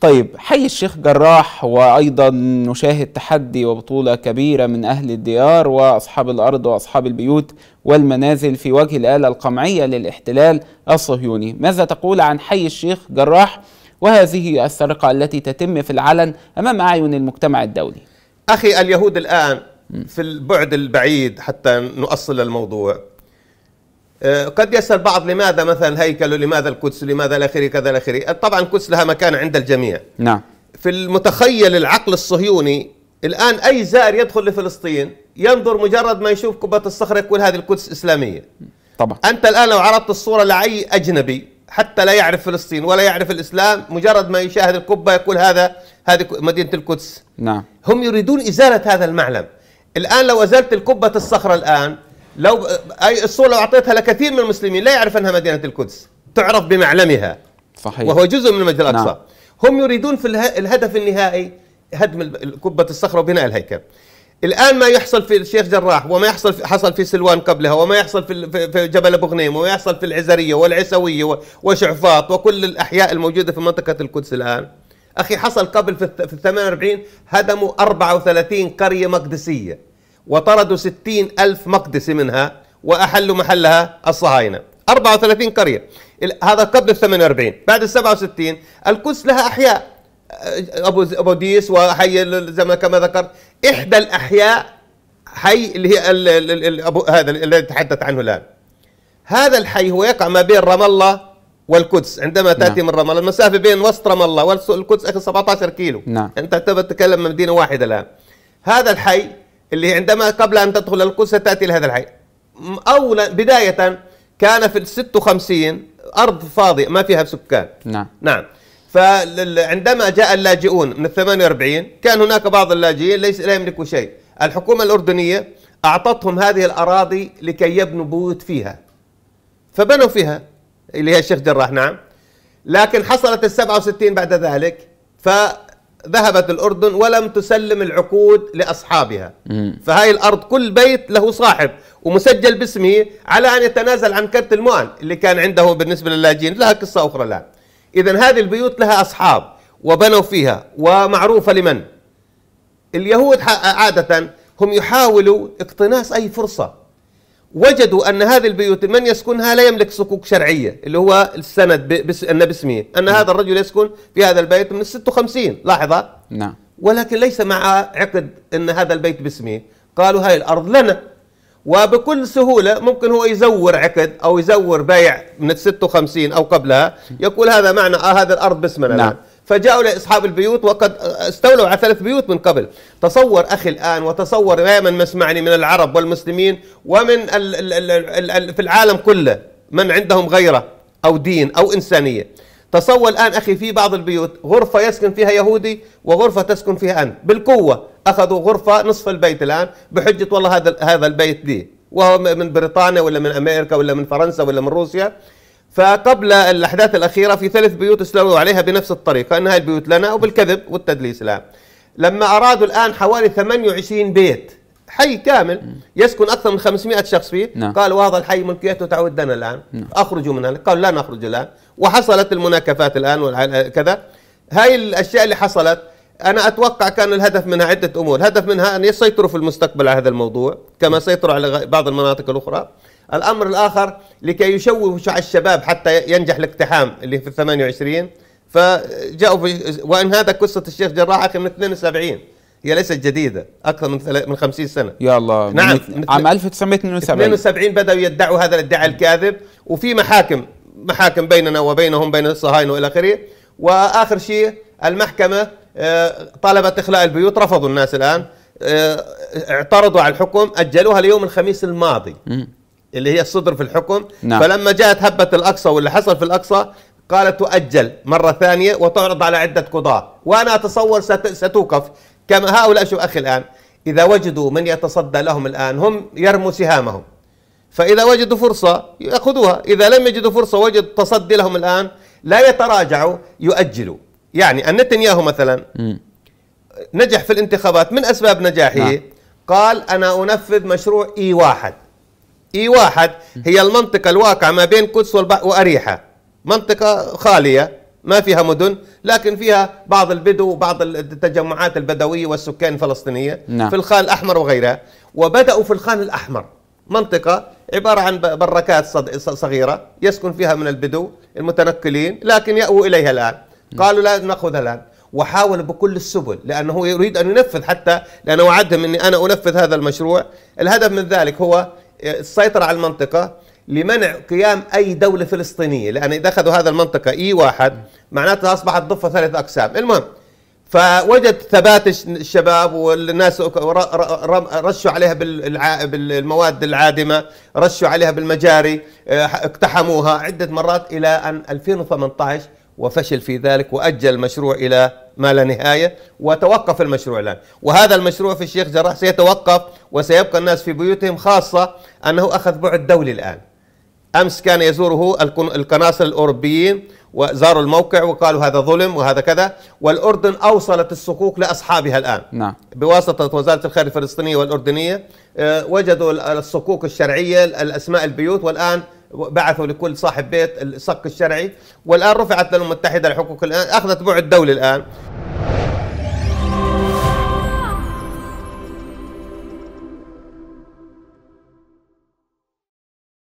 طيب حي الشيخ جراح وأيضا نشاهد تحدي وبطولة كبيرة من أهل الديار وأصحاب الأرض وأصحاب البيوت والمنازل في وجه الآلة القمعية للاحتلال الصهيوني، ماذا تقول عن حي الشيخ جراح وهذه السرقة التي تتم في العلن أمام أعين المجتمع الدولي؟ أخي اليهود الآن في البعد البعيد حتى نؤصل الموضوع. قد يسأل بعض لماذا مثلا الهيكل ولماذا القدس ولماذا الأخيري كذا الأخيري طبعا القدس لها مكان عند الجميع. نعم. في المتخيل العقل الصهيوني الآن أي زائر يدخل لفلسطين ينظر مجرد ما يشوف قبة الصخرة يقول هذه القدس إسلامية. طبعا. أنت الآن لو عرضت الصورة لأي أجنبي حتى لا يعرف فلسطين ولا يعرف الإسلام مجرد ما يشاهد القبة يقول هذا هذه مدينة القدس. نعم. هم يريدون إزالة هذا المعلم. الآن لو أزلت القبة الصخرة الآن لو أي الصورة لو أعطيتها لكثير من المسلمين لا يعرف أنها مدينة القدس تعرف بمعلمها. صحيح. وهو جزء من المسجد الأقصى. نعم. هم يريدون في اله- الهدف النهائي هدم ال- قبة الصخرة وبناء الهيكل. الآن ما يحصل في الشيخ جراح وما يحصل في حصل في سلوان قبلها وما يحصل في في- جبل أبو غنيم وما يحصل في العزرية والعسوية و- وشعفاط وكل الأحياء الموجودة في منطقة القدس الآن. أخي حصل قبل في ال 48 هدموا 34 قرية مقدسية. وطردوا 60 ألف مقدسي منها وأحلوا محلها الصهاينة. 34 قرية. هذا قبل ال 48 بعد ال 67 القدس لها أحياء. أبو أبو ديس وحي زي ما كما ذكرت. إحدى الأحياء حي اللي هي ال ال ال أبو هذا الذي تحدث عنه الآن. هذا الحي هو يقع ما بين رام الله والقدس. عندما تأتي نعم. من رام الله المسافة بين وسط رام الله والقدس أخي 17 كيلو. نعم. أنت تعتبر تتكلم من مدينة واحدة الآن. هذا الحي اللي عندما قبل أن تدخل القدس تاتي إلى هذا الحي اولا بداية كان في ال 56 أرض فاضية ما فيها سكان. نعم. نعم. فعندما جاء اللاجئون من ال 48 كان هناك بعض اللاجئين ليس لا يملكوا شيء. الحكومة الأردنية أعطتهم هذه الأراضي لكي يبنوا بيوت فيها. فبنوا فيها اللي هي الشيخ جراح نعم. لكن حصلت ال 67 بعد ذلك فذهبت الأردن ولم تسلم العقود لأصحابها. فهاي الأرض كل بيت له صاحب ومسجل باسمه على أن يتنازل عن كرت المؤن اللي كان عنده بالنسبة للاجئين. لها قصة أخرى الآن. إذا هذه البيوت لها أصحاب وبنوا فيها ومعروفة لمن؟ اليهود عادة هم يحاولوا اقتناص أي فرصة. وجدوا أن هذه البيوت من يسكنها لا يملك صكوك شرعية اللي هو السند بس أن باسمه. أن هذا الرجل يسكن في هذا البيت من ال 56 لاحظ نعم. ولكن ليس مع عقد أن هذا البيت باسمه. قالوا هاي الأرض لنا. وبكل سهولة ممكن هو يزور عقد أو يزور بيع من ال 56 أو قبلها. يقول هذا معنى آه هذا الأرض باسمنا. نعم. الآن. فجاءوا لإصحاب البيوت وقد استولوا على ثلاث بيوت من قبل. تصور أخي الآن وتصور دائما ما اسمعني من العرب والمسلمين ومن ال ال ال ال ال في العالم كله من عندهم غيرة أو دين أو إنسانية. تصور الآن أخي في بعض البيوت غرفة يسكن فيها يهودي وغرفة تسكن فيها أنت. بالقوة أخذوا غرفة نصف البيت الآن بحجة والله هذا هذا البيت لي وهو من بريطانيا ولا من أمريكا ولا من فرنسا ولا من روسيا. فقبل الأحداث الأخيرة في ثلاث بيوت استولوا عليها بنفس الطريقة ان هاي البيوت لنا وبالكذب والتدليس الان لما أرادوا الآن حوالي 28 بيت حي كامل يسكن أكثر من 500 شخص فيه نعم. قالوا هذا الحي ملكيته تعود لنا الان أخرجوا منها قالوا لا نخرج الآن. وحصلت المناكفات الآن وكذا هاي الأشياء اللي حصلت أنا أتوقع كان الهدف منها عدة أمور. الهدف منها أن يسيطروا في المستقبل على هذا الموضوع كما سيطروا على بعض المناطق الأخرى. الأمر الآخر لكي يشوشوا على الشباب حتى ينجح الاقتحام اللي في ال 28 فجاءوا في وإن هذا قصة الشيخ جراح أخي من 72 هي ليست جديدة أكثر من من 50 سنة. يا الله نعم. من- عام 1972 72 بدأوا يدعوا هذا الادعاء الكاذب وفي محاكم محاكم بيننا وبينهم بين الصهاينة وإلى آخره. وآخر شيء المحكمة آه، طلبت إخلاء البيوت رفضوا الناس الآن. آه، اعترضوا على الحكم أجلوها ليوم الخميس الماضي. اللي هي الصدر في الحكم. نعم. فلما جاءت هبة الأقصى واللي حصل في الأقصى قالت تؤجل مرة ثانية وتعرض على عدة قضاة. وأنا أتصور ست- ستوقف. كما هؤلاء شوف أخي الآن إذا وجدوا من يتصدى لهم الآن هم يرموا سهامهم. فإذا وجدوا فرصة يأخذوها. إذا لم يجدوا فرصة وجد تصدي لهم الآن لا يتراجعوا يؤجلوا. يعني النتنياهو مثلا مم. نجح في الانتخابات من أسباب نجاحه. نعم. قال أنا أنفذ مشروع إي واحد. إي واحد هي المنطقة الواقعة ما بين قدس وأريحة. منطقة خالية ما فيها مدن لكن فيها بعض البدو وبعض التجمعات البدوية والسكان الفلسطينية نعم. في الخان الأحمر وغيرها. وبدأوا في الخان الأحمر. منطقة عبارة عن بركات صغيرة يسكن فيها من البدو المتنقلين لكن يأووا إليها الآن. قالوا لا نأخذها الآن. وحاول بكل السبل لأنه هو يريد أن ينفذ حتى لأنه وعدهم أني أنا أنفذ هذا المشروع. الهدف من ذلك هو السيطرة على المنطقة لمنع قيام أي دولة فلسطينية لأن إذا أخذوا هذا المنطقة إي واحد معناتها أصبحت ضفة ثلاث أقسام. المهم فوجد ثبات الش- الشباب والناس رشوا عليها بالمواد العادمة رشوا عليها بالمجاري آه، اقتحموها عدة مرات إلى أن 2018 وفشل في ذلك وأجل المشروع إلى ما لا نهاية وتوقف المشروع الآن. وهذا المشروع في الشيخ جراح سيتوقف وسيبقى الناس في بيوتهم خاصة أنه أخذ بعد دولي الآن. أمس كان يزوره القن- القناصل الأوروبيين وزاروا الموقع وقالوا هذا ظلم وهذا كذا والأردن أوصلت الصكوك لأصحابها الآن. نعم. بواسطة وزارة الخارجيه الفلسطينية والأردنية آه، وجدوا ال- الصكوك الشرعية الاسماء البيوت والآن بعثوا لكل صاحب بيت الصك الشرعي والآن رفعت للامم المتحده لحقوق الآن أخذت بعد دولي الآن.